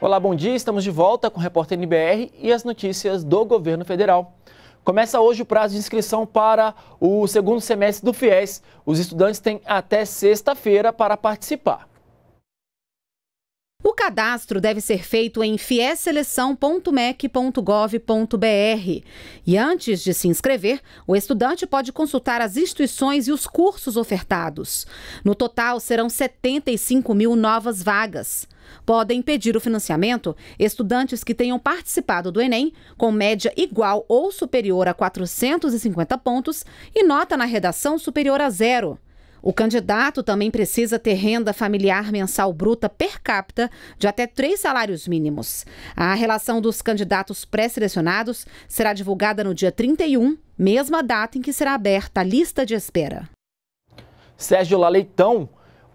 Olá, bom dia. Estamos de volta com o Repórter NBR e as notícias do governo federal. Começa hoje o prazo de inscrição para o segundo semestre do FIES. Os estudantes têm até sexta-feira para participar. O cadastro deve ser feito em fieseleção.mec.gov.br. E antes de se inscrever, o estudante pode consultar as instituições e os cursos ofertados. No total, serão 75 mil novas vagas. Podem pedir o financiamento estudantes que tenham participado do Enem com média igual ou superior a 450 pontos e nota na redação superior a zero. O candidato também precisa ter renda familiar mensal bruta per capita de até três salários mínimos. A relação dos candidatos pré-selecionados será divulgada no dia 31, mesma data em que será aberta a lista de espera. Sérgio Laleitão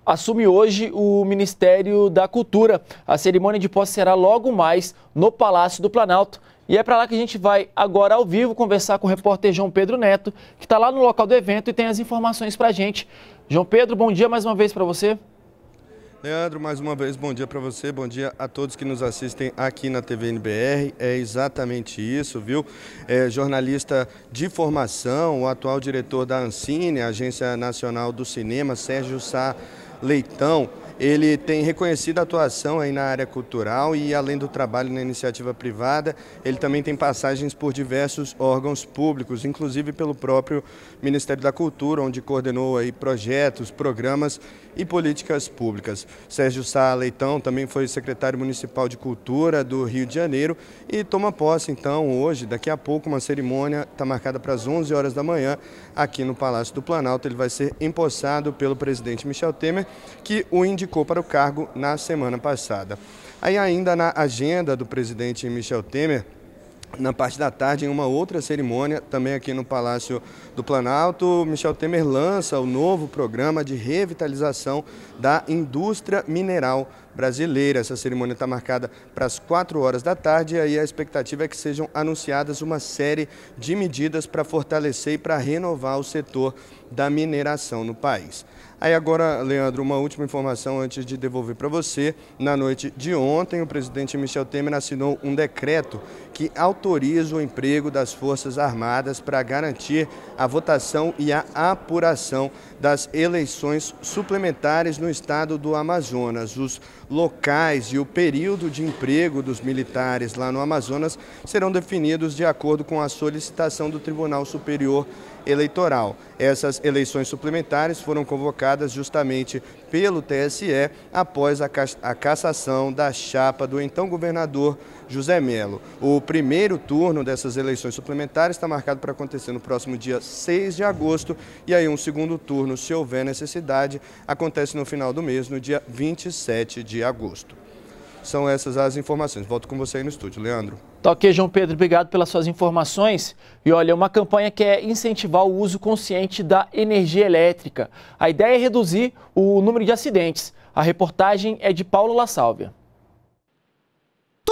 assume hoje o Ministério da Cultura. A cerimônia de posse será logo mais no Palácio do Planalto. E é para lá que a gente vai agora ao vivo conversar com o repórter João Pedro Neto, que está lá no local do evento e tem as informações para a gente. João Pedro, bom dia mais uma vez para você. Leandro, mais uma vez, bom dia para você, bom dia a todos que nos assistem aqui na TV NBR. É exatamente isso, viu? É jornalista de formação, o atual diretor da Ancine, Agência Nacional do Cinema, Sérgio Sá Leitão, ele tem reconhecido a atuação aí na área cultural e, além do trabalho na iniciativa privada, ele também tem passagens por diversos órgãos públicos, inclusive pelo próprio Ministério da Cultura, onde coordenou aí projetos, programas e políticas públicas. Sérgio Sá Leitão também foi secretário municipal de Cultura do Rio de Janeiro e toma posse, então, hoje, daqui a pouco, uma cerimônia está marcada para as 11 horas da manhã aqui no Palácio do Planalto. Ele vai ser empossado pelo presidente Michel Temer, que o indicou indicou para o cargo na semana passada. Aí ainda na agenda do presidente Michel Temer, na parte da tarde, em uma outra cerimônia, também aqui no Palácio do Planalto, Michel Temer lança o novo programa de revitalização da indústria mineral brasileira. Essa cerimônia está marcada para as 4 horas da tarde e aí a expectativa é que sejam anunciadas uma série de medidas para fortalecer e para renovar o setor da mineração no país. Aí agora, Leandro, uma última informação antes de devolver para você. Na noite de ontem, o presidente Michel Temer assinou um decreto que autoriza o emprego das Forças Armadas para garantir a votação e a apuração das eleições suplementares no estado do Amazonas. Os locais e o período de emprego dos militares lá no Amazonas serão definidos de acordo com a solicitação do Tribunal Superior eleitoral. Essas eleições suplementares foram convocadas justamente pelo TSE após a, a cassação da chapa do então governador José Melo. O primeiro turno dessas eleições suplementares está marcado para acontecer no próximo dia 6 de agosto e aí um segundo turno, se houver necessidade, acontece no final do mês, no dia 27 de agosto. São essas as informações. Volto com você aí no estúdio. Leandro. Ok, João Pedro, obrigado pelas suas informações. E olha, uma campanha que é incentivar o uso consciente da energia elétrica. A ideia é reduzir o número de acidentes. A reportagem é de Paulo La Sálvia.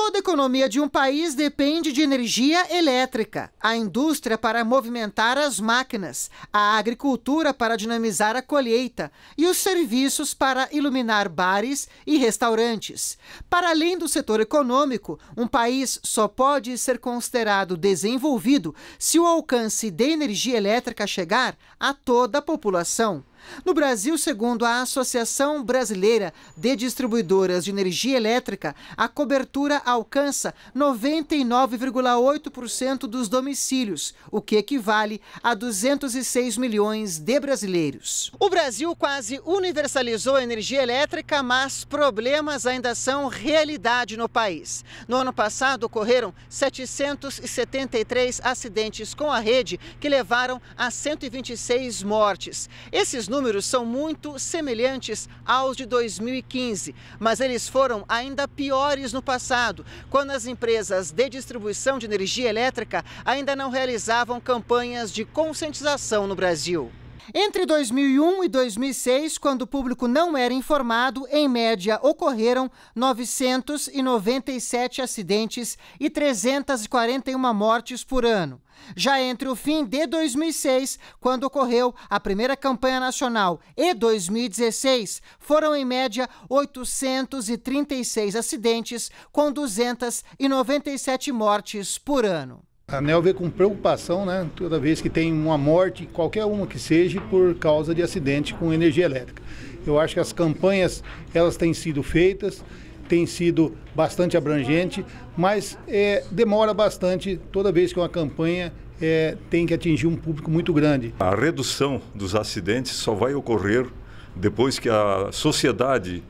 Toda a economia de um país depende de energia elétrica, a indústria para movimentar as máquinas, a agricultura para dinamizar a colheita e os serviços para iluminar bares e restaurantes. Para além do setor econômico, um país só pode ser considerado desenvolvido se o alcance de energia elétrica chegar a toda a população. No Brasil, segundo a Associação Brasileira de Distribuidoras de Energia Elétrica, a cobertura alcança 99,8% dos domicílios, o que equivale a 206 milhões de brasileiros. O Brasil quase universalizou a energia elétrica, mas problemas ainda são realidade no país. No ano passado, ocorreram 773 acidentes com a rede que levaram a 126 mortes. Esses números são muito semelhantes aos de 2015, mas eles foram ainda piores no passado, quando as empresas de distribuição de energia elétrica ainda não realizavam campanhas de conscientização no Brasil. Entre 2001 e 2006, quando o público não era informado, em média ocorreram 997 acidentes e 341 mortes por ano. Já entre o fim de 2006, quando ocorreu a primeira campanha nacional, e 2016, foram em média 836 acidentes, com 297 mortes por ano. A ANEL vê com preocupação, né, toda vez que tem uma morte, qualquer uma que seja, por causa de acidente com energia elétrica. Eu acho que as campanhas, elas têm sido feitas, têm sido bastante abrangente, mas é, demora bastante toda vez que uma campanha é, tem que atingir um público muito grande. A redução dos acidentes só vai ocorrer depois que a sociedade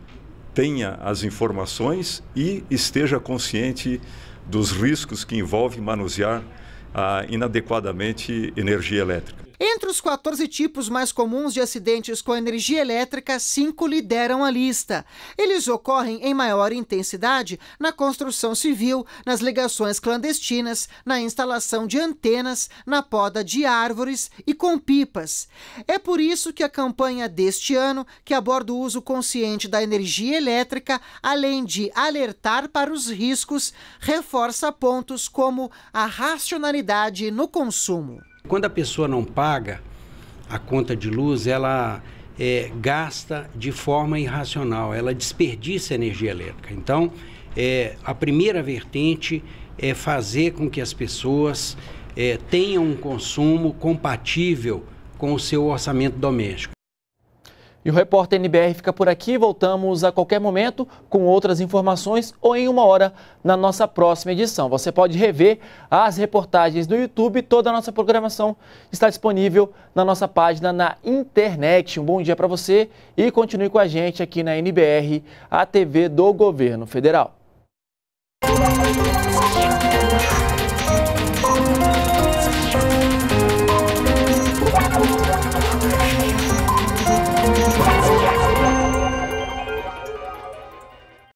tenha as informações e esteja consciente dos riscos que envolve manusear ah, inadequadamente energia elétrica. Entre os 14 tipos mais comuns de acidentes com energia elétrica, cinco lideram a lista. Eles ocorrem em maior intensidade na construção civil, nas ligações clandestinas, na instalação de antenas, na poda de árvores e com pipas. É por isso que a campanha deste ano, que aborda o uso consciente da energia elétrica, além de alertar para os riscos, reforça pontos como a racionalidade no consumo. Quando a pessoa não paga a conta de luz, ela é, gasta de forma irracional, ela desperdiça energia elétrica. Então, é, a primeira vertente é fazer com que as pessoas é, tenham um consumo compatível com o seu orçamento doméstico. E o repórter NBR fica por aqui. Voltamos a qualquer momento com outras informações ou em uma hora na nossa próxima edição. Você pode rever as reportagens no YouTube. Toda a nossa programação está disponível na nossa página na internet. Um bom dia para você e continue com a gente aqui na NBR, a TV do Governo Federal.